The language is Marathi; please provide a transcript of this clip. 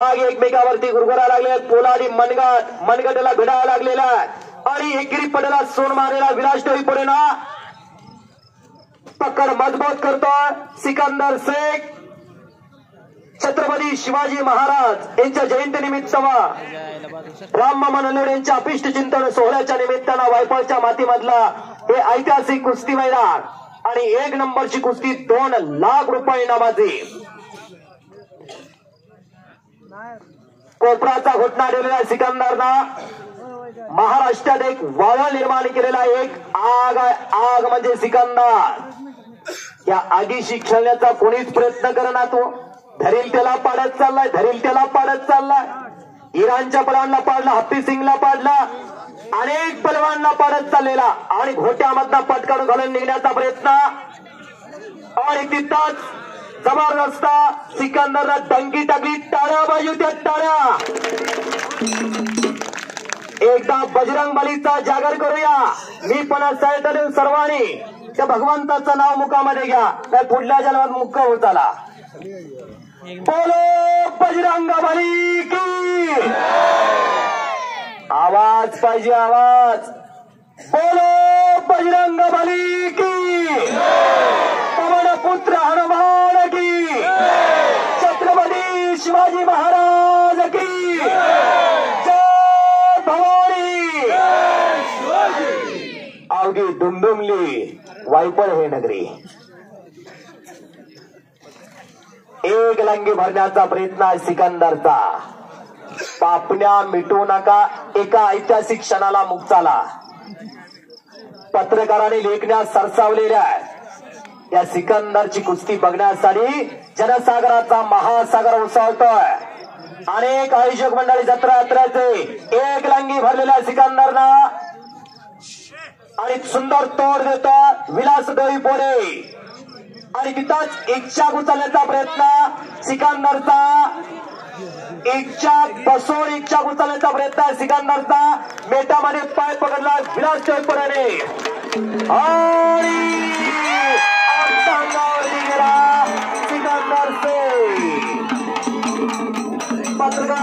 मागे एकमेकावरती गुरगुरा लागले पोलादी मनगट मनगटला भिडायला लागलेला आहे. आणि एकेरी पडेला सोन मारेला विलास टोळी पडेना पकड मजबूत करतो सिकंदर शेख. छत्रपती शिवाजी महाराज यांच्या जयंती निमित्त राम मामा नल्लोड यांच्या अपिष्ट चिंतन सोहळ्याच्या निमित्तानं वायफळच्या मातीमधला हे ऐतिहासिक कुस्ती मैदान आणि एक नंबरची कुस्ती दोन लाख रुपये नामाची कोपराचा घोटणा ठेवलेला सिकंदरनं महाराष्ट्रात एक वाळा निर्माण केलेला एक आग आग म्हणजे सिकंदर. या आगी शिक्षणाचा कोणीच प्रयत्न करणार तो. धरील त्याला पाडत चाललाय धरील त्याला पाडत चाललाय. इराणच्या पलवानला पाडला हप्पी सिंगला पाडला. अनेक पलवानला पाडत चाललेला आणि घोट्यामधला पट घालून निघण्याचा प्रयत्न. आणि तिथंच जबरदस्त. सिकंदरला डंकी टाकली टाळ्या बाजू त्या टाळ्या. एकदा बजरंग बलीचा जागर करूया. मी पण साहित्य सर्वांनी त्या भगवंताचं नाव मुखामध्ये घ्या. त्या पुढल्या जन्मात मुख होत आला बोलो बजरंग बली की. आवाज पाहिजे आवाज. बोलो बजरंग बली की पवन पुत्र हनुमान की छत्रपती शिवाजी महाराज की। जय भवानी। अवघी दुमदुमली वायपळ हे नगरी. एक लंगी भरण्याचा प्रयत्न आहे सिकंदरचा. पापण्या मिटू नका एका ऐतिहासिक क्षणाला मुक्ताला. पत्रकारांनी लेखण्यास सरसावलेल्या या सिकंदरची कुस्ती बघण्यासाठी जनसागराचा महासागर उसळतोय. अनेक आयोजक मंडळी जत्रा यात्राचे एक लंगी भरलेल्या सिकंदरनं आणि सुंदर तोड देतो विलास डोई बोरे आणि तिथंच इच्छा उचलण्याचा प्रयत्न सिकंदरचा इच्छा बसून इच्छा उचलण्याचा प्रयत्न आहे सिकंदरचा मेटामध्ये पाय पकडला विलास डोईपोरेने आणि